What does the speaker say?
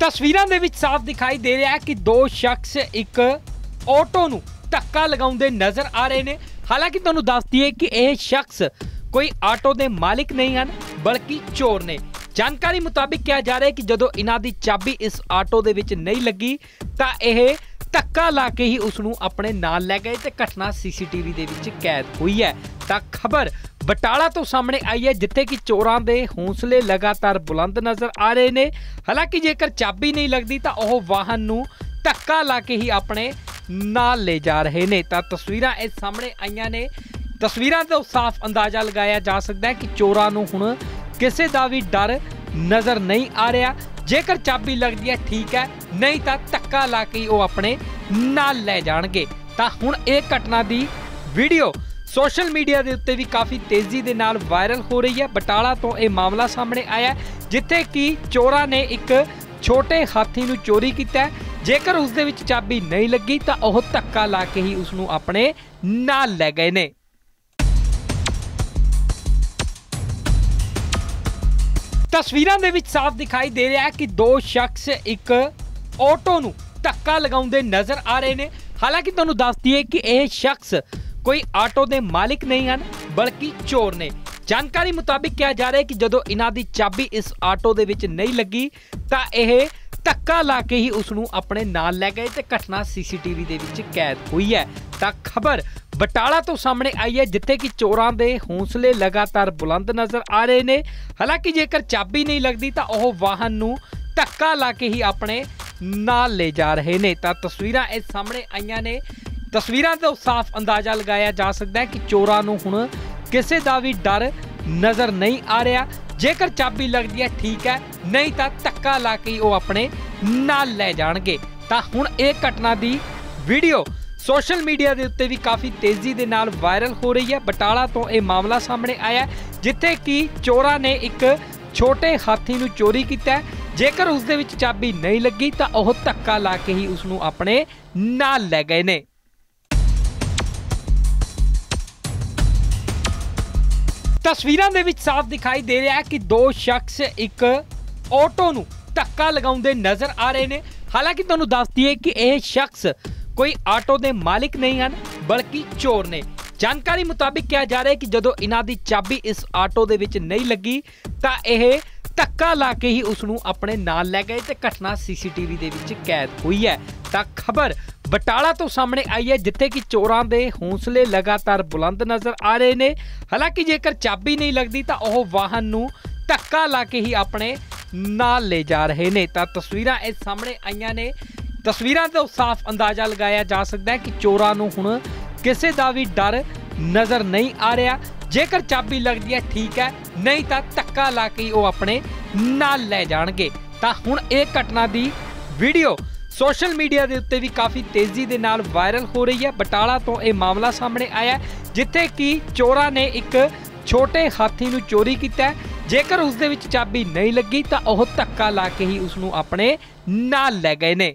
ਤਸਵੀਰਾਂ ਦੇ ਵਿੱਚ ਸਾਫ਼ ਦਿਖਾਈ ਦੇ ਰਿਹਾ ਹੈ ਕਿ ਦੋ ਸ਼ਖਸ ਇੱਕ ਆਟੋ ਨੂੰ ਧੱਕਾ ਲਗਾਉਂਦੇ ਨਜ਼ਰ ਆ ਰਹੇ ਨੇ। ਹਾਲਾਂਕਿ ਤੁਹਾਨੂੰ ਦੱਸ ਦਈਏ ਕਿ ਇਹ ਸ਼ਖਸ ਕੋਈ ਆਟੋ ਦੇ ਮਾਲਿਕ ਨਹੀਂ ਹਨ, ਬਲਕਿ ਚੋਰ ਨੇ। ਜਾਣਕਾਰੀ ਮੁਤਾਬਿਕ ਕਿਹਾ ਜਾ ਰਿਹਾ ਹੈ ਕਿ ਜਦੋਂ ਇਹਨਾਂ ਦੀ ਚਾਬੀ ਇਸ ਆਟੋ ਦੇ ਵਿੱਚ ਨਹੀਂ ਲੱਗੀ, ਤਾਂ ਇਹ ਧੱਕਾ ਲਾ ਕੇ ਹੀ ਉਸ ਨੂੰ ਆਪਣੇ ਨਾਲ ਲੈ ਗਏ ਤੇ ਘਟਨਾ ਸੀਸੀਟੀਵੀ ਦੇ ਵਿੱਚ ਕੈਦ ਹੋਈ ਹੈ। ਤਾਂ ਖਬਰ ਬਟਾਲਾ ਤੋਂ ਸਾਹਮਣੇ ਆਈ ਹੈ, ਜਿੱਥੇ ਕਿ ਚੋਰਾਂ ਦੇ ਹੌਸਲੇ ਲਗਾਤਾਰ ਬੁਲੰਦ ਨਜ਼ਰ ਆ ਰਹੇ ਨੇ। ਹਾਲਾਂਕਿ ਜੇਕਰ ਚਾਬੀ ਨਹੀਂ ਲੱਗਦੀ, ਤਾਂ ਉਹ ਵਾਹਨ ਨੂੰ ਧੱਕਾ ਲਾ ਕੇ ਹੀ ਆਪਣੇ ਨਾਲ ਲੈ ਜਾ ਰਹੇ ਨੇ। ਤਾਂ ਤਸਵੀਰਾਂ ਇਹ ਸਾਹਮਣੇ ਆਈਆਂ ਨੇ। ਤਸਵੀਰਾਂ ਤੋਂ ਸਾਫ਼ ਅੰਦਾਜ਼ਾ ਲਗਾਇਆ ਜਾ ਸਕਦਾ ਹੈ ਕਿ ਚੋਰਾਂ ਨੂੰ ਹੁਣ ਕਿਸੇ ਦਾ ਵੀ ਡਰ ਨਜ਼ਰ ਨਹੀਂ ਆ ਰਿਹਾ। ਜੇਕਰ ਚਾਬੀ ਲੱਗਦੀ ਹੈ, ਠੀਕ ਹੈ। ਨਹੀਂ ਤਾਂ ਧੱਕਾ ਲਾ ਕੇ ਹੀ ਉਹ ਆਪਣੇ ਨਾਲ ਲੈ ਜਾਣਗੇ। ਤਾਂ ਹੁਣ ਇਹ ਘਟਨਾ ਦੀ ਵੀਡੀਓ ਸੋਸ਼ਲ ਮੀਡੀਆ ਦੇ ਉੱਤੇ ਵੀ ਕਾਫੀ ਤੇਜ਼ੀ ਦੇ ਨਾਲ ਵਾਇਰਲ ਹੋ ਰਹੀ ਹੈ। ਬਟਾਲਾ ਤੋਂ ਇਹ ਮਾਮਲਾ ਸਾਹਮਣੇ ਆਇਆ ਜਿੱਥੇ ਕਿ ਚੋਰਾਂ ਨੇ ਇੱਕ ਛੋਟੇ ਹਾਥੀ ਨੂੰ ਚੋਰੀ ਕੀਤਾ ਜੇਕਰ ਉਸ ਦੇ ਵਿੱਚ ਚਾਬੀ ਨਹੀਂ ਲੱਗੀ, ਤਾਂ ਉਹ ਧੱਕਾ ਲਾ ਕੇ ਹੀ ਉਸ ਨੂੰ ਆਪਣੇ ਨਾਲ ਲੈ ਗਏ ਨੇ। ਤਸਵੀਰਾਂ ਦੇ ਵਿੱਚ ਸਾਫ਼ ਦਿਖਾਈ ਦੇ ਰਿਹਾ ਹੈ ਕਿ ਦੋ ਸ਼ਖਸ ਇੱਕ ਆਟੋ ਨੂੰ ਧੱਕਾ ਲਗਾਉਂਦੇ ਨਜ਼ਰ ਆ ਰਹੇ ਨੇ। ਹਾਲਾਂਕਿ ਤੁਹਾਨੂੰ ਦੱਸ ਦਈਏ ਕਿ ਇਹ ਸ਼ਖਸ ਕੋਈ ਆਟੋ ਦੇ ਮਾਲਿਕ ਨਹੀਂ ਹਨ, ਬਲਕਿ ਚੋਰ ਨੇ। ਜਾਣਕਾਰੀ ਮੁਤਾਬਿਕ ਕਿਹਾ ਜਾ ਰਿਹਾ ਹੈ ਕਿ ਜਦੋਂ ਇਹਨਾਂ ਦੀ ਚਾਬੀ ਇਸ ਆਟੋ ਦੇ ਵਿੱਚ ਨਹੀਂ ਲੱਗੀ, ਤਾਂ ਇਹ ਧੱਕਾ ਲਾ ਕੇ ਹੀ ਉਸ ਨੂੰ ਆਪਣੇ ਨਾਲ ਲੈ ਗਏ ਤੇ ਘਟਨਾ ਸੀਸੀਟੀਵੀ ਦੇ ਵਿੱਚ ਕੈਦ ਹੋਈ ਹੈ। ਤਾਂ ਖਬਰ ਬਟਾਲਾ ਤੋਂ ਸਾਹਮਣੇ ਆਈ ਹੈ, ਜਿੱਥੇ ਕਿ ਚੋਰਾਂ ਦੇ ਹੌਸਲੇ ਲਗਾਤਾਰ ਬੁਲੰਦ ਨਜ਼ਰ ਆ ਰਹੇ ਨੇ। ਹਾਲਾਂਕਿ ਜੇਕਰ ਚਾਬੀ ਨਹੀਂ ਲੱਗਦੀ, ਤਾਂ ਉਹ ਵਾਹਨ ਨੂੰ ਧੱਕਾ ਲਾ ਕੇ ਹੀ ਆਪਣੇ ਨਾਲ ਲੈ ਜਾ ਰਹੇ ਨੇ। ਤਾਂ ਤਸਵੀਰਾਂ ਇਹ ਸਾਹਮਣੇ ਆਈਆਂ ਨੇ ਤਸਵੀਰਾਂ ਤੋਂ ਸਾਫ਼ ਅੰਦਾਜ਼ਾ ਲਗਾਇਆ ਜਾ ਸਕਦਾ ਹੈ ਕਿ ਚੋਰਾਂ ਨੂੰ ਹੁਣ ਕਿਸੇ ਦਾ ਵੀ ਡਰ ਨਜ਼ਰ ਨਹੀਂ ਆ ਰਿਹਾ। ਜੇਕਰ ਚਾਬੀ ਲੱਗਦੀ ਹੈ, ਠੀਕ ਹੈ, ਨਹੀਂ ਤਾਂ ਧੱਕਾ ਲਾ ਕੇ ਹੀ ਉਹ ਆਪਣੇ ਨਾਲ ਲੈ ਜਾਣਗੇ। ਤਾਂ ਹੁਣ ਇਹ ਘਟਨਾ ਦੀ ਵੀਡੀਓ ਸੋਸ਼ਲ ਮੀਡੀਆ ਦੇ ਉੱਤੇ ਵੀ ਕਾਫੀ ਤੇਜ਼ੀ ਦੇ ਨਾਲ ਵਾਇਰਲ ਹੋ ਰਹੀ ਹੈ। ਬਟਾਲਾ ਤੋਂ ਇਹ ਮਾਮਲਾ ਸਾਹਮਣੇ ਆਇਆ ਜਿੱਥੇ ਕਿ ਚੋਰਾਂ ਨੇ ਇੱਕ ਛੋਟੇ ਹਾਥੀ ਨੂੰ ਚੋਰੀ ਕੀਤਾ ਜੇਕਰ ਉਸ ਦੇ ਵਿੱਚ ਚਾਬੀ ਨਹੀਂ ਲੱਗੀ ਤਾਂ ਉਹ ਧੱਕਾ ਲਾ ਕੇ ਹੀ ਉਸ ਨੂੰ ਆਪਣੇ ਨਾਲ ਲੈ ਗਏ ਨੇ। ਤਸਵੀਰਾਂ ਦੇ ਵਿੱਚ ਸਾਫ਼ ਦਿਖਾਈ ਦੇ ਰਿਹਾ ਹੈ ਕਿ ਦੋ ਸ਼ਖਸ ਇੱਕ ਆਟੋ ਨੂੰ ਧੱਕਾ ਲਗਾਉਂਦੇ ਨਜ਼ਰ ਆ ਰਹੇ ਨੇ। ਹਾਲਾਂਕਿ ਤੁਹਾਨੂੰ ਦੱਸ ਦਈਏ ਕਿ ਇਹ ਸ਼ਖਸ ਕੋਈ ਆਟੋ ਦੇ ਮਾਲਿਕ ਨਹੀਂ ਹਨ, ਬਲਕਿ ਚੋਰ ਨੇ। ਜਾਣਕਾਰੀ ਮੁਤਾਬਿਕ ਕਿਹਾ ਜਾ ਰਿਹਾ ਹੈ ਕਿ ਜਦੋਂ ਇਹਨਾਂ ਦੀ ਚਾਬੀ ਇਸ ਆਟੋ ਦੇ ਵਿੱਚ ਨਹੀਂ ਲੱਗੀ, ਤਾਂ ਇਹ ਧੱਕਾ ਲਾ ਕੇ ਹੀ ਉਸ ਨੂੰ ਆਪਣੇ ਨਾਲ ਲੈ ਗਏ ਤੇ ਘਟਨਾ ਸੀਸੀਟੀਵੀ ਦੇ ਵਿੱਚ ਕੈਦ ਹੋਈ ਹੈ। ਤਾਂ ਖਬਰ ਬਟਾਲਾ ਤੋਂ ਸਾਹਮਣੇ ਆਈ ਹੈ, ਜਿੱਥੇ ਕਿ ਚੋਰਾਂ ਦੇ ਹੌਸਲੇ ਲਗਾਤਾਰ ਬੁਲੰਦ ਨਜ਼ਰ ਆ ਰਹੇ ਨੇ। ਹਾਲਾਂਕਿ ਜੇਕਰ ਚਾਬੀ ਨਹੀਂ ਲੱਗਦੀ, ਤਾਂ ਉਹ ਵਾਹਨ ਨੂੰ ਧੱਕਾ ਲਾ ਕੇ ਹੀ ਆਪਣੇ ਨਾਲ ਲੈ ਜਾ ਰਹੇ ਨੇ। ਤਾਂ ਤਸਵੀਰਾਂ ਇਹ ਸਾਹਮਣੇ ਆਈਆਂ ਨੇ। ਤਸਵੀਰਾਂ ਤੋਂ ਸਾਫ਼ ਅੰਦਾਜ਼ਾ ਲਗਾਇਆ ਜਾ ਸਕਦਾ ਹੈ ਕਿ ਚੋਰਾਂ ਨੂੰ ਹੁਣ ਕਿਸੇ ਦਾ ਵੀ ਡਰ ਨਜ਼ਰ ਨਹੀਂ ਆ ਰਿਹਾ। ਜੇਕਰ ਚਾਬੀ ਲੱਗਦੀ ਹੈ, ਠੀਕ ਹੈ। ਨਹੀਂ ਤਾਂ ਧੱਕਾ ਲਾ ਕੇ ਹੀ ਉਹ ਆਪਣੇ ਨਾਲ ਲੈ ਜਾਣਗੇ। ਤਾਂ ਹੁਣ ਇਹ ਘਟਨਾ ਦੀ ਵੀਡੀਓ ਸੋਸ਼ਲ ਮੀਡੀਆ ਦੇ ਉੱਤੇ ਵੀ ਕਾਫੀ ਤੇਜ਼ੀ ਦੇ ਨਾਲ ਵਾਇਰਲ ਹੋ ਰਹੀ ਹੈ। ਬਟਾਲਾ ਤੋਂ ਇਹ ਮਾਮਲਾ ਸਾਹਮਣੇ ਆਇਆ ਜਿੱਥੇ ਕਿ ਚੋਰਾਂ ਨੇ ਇੱਕ ਛੋਟੇ ਹਾਥੀ ਨੂੰ ਚੋਰੀ ਕੀਤਾ ਜੇਕਰ ਉਸ ਦੇ ਵਿੱਚ ਚਾਬੀ ਨਹੀਂ ਲੱਗੀ ਤਾਂ ਉਹ ਧੱਕਾ ਲਾ ਕੇ ਹੀ ਉਸ ਨੂੰ ਆਪਣੇ ਨਾਲ ਲੈ ਗਏ ਨੇ।